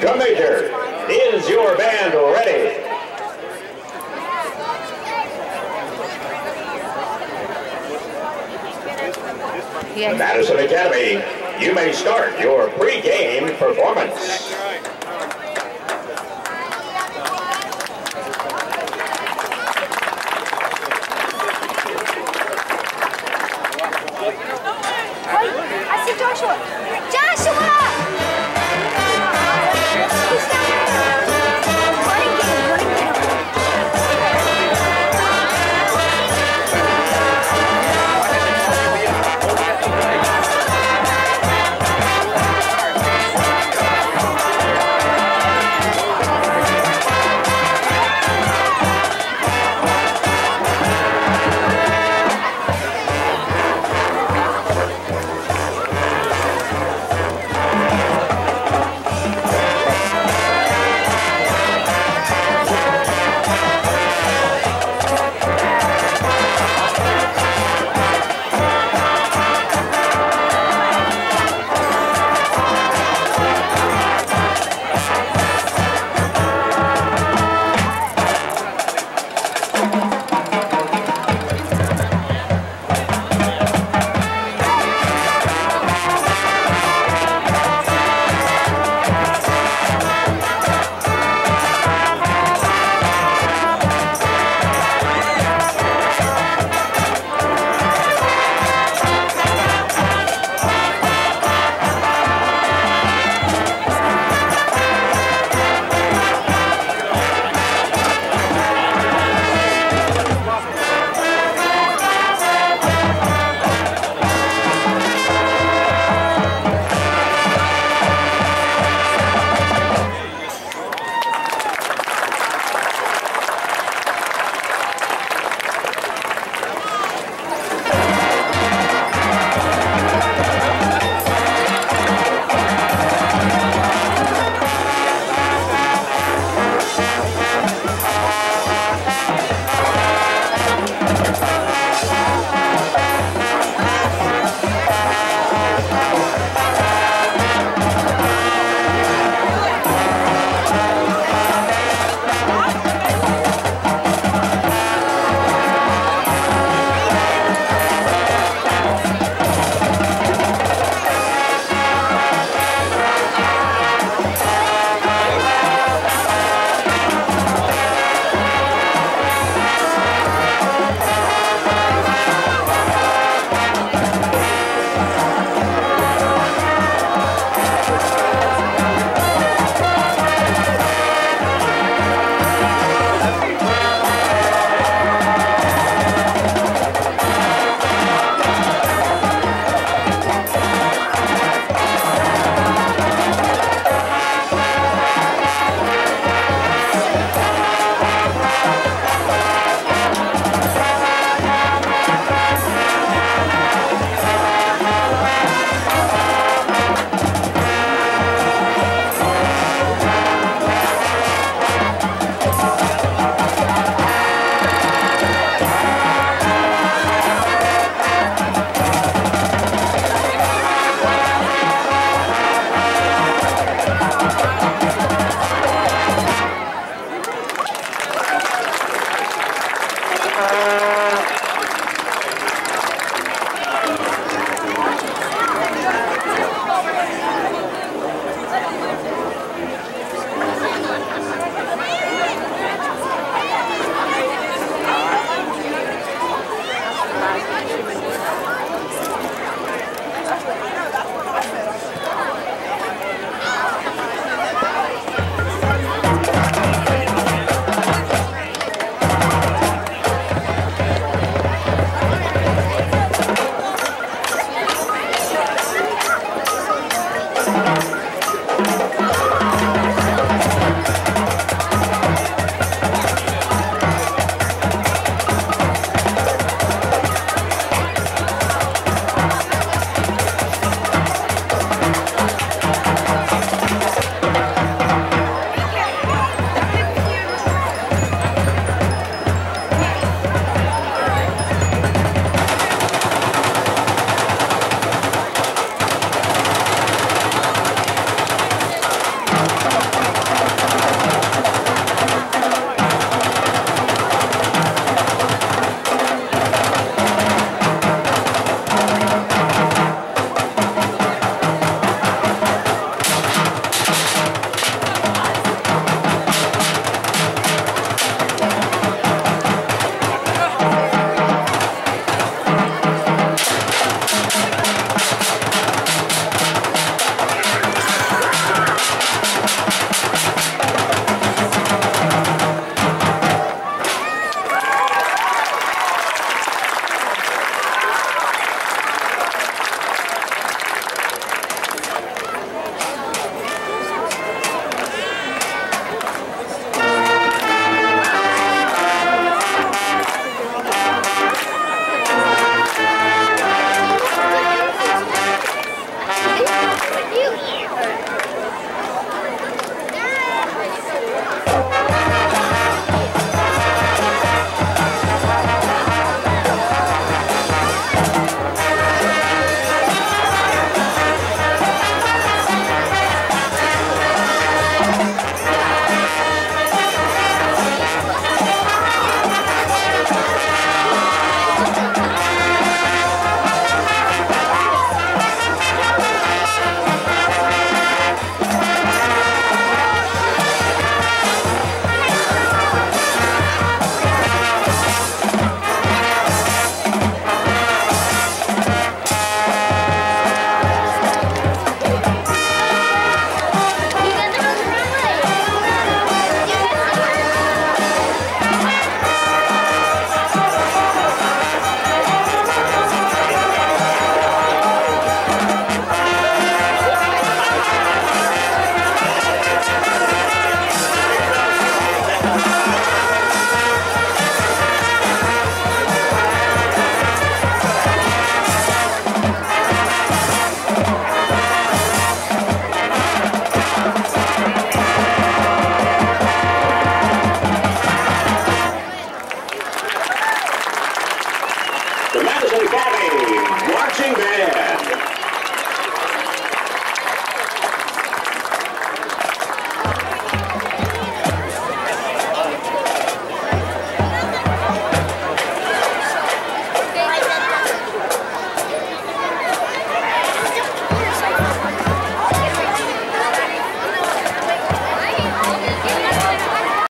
Drum major, is your band ready? Yes. Madison Academy, you may start your pre-game performance. I see Joshua.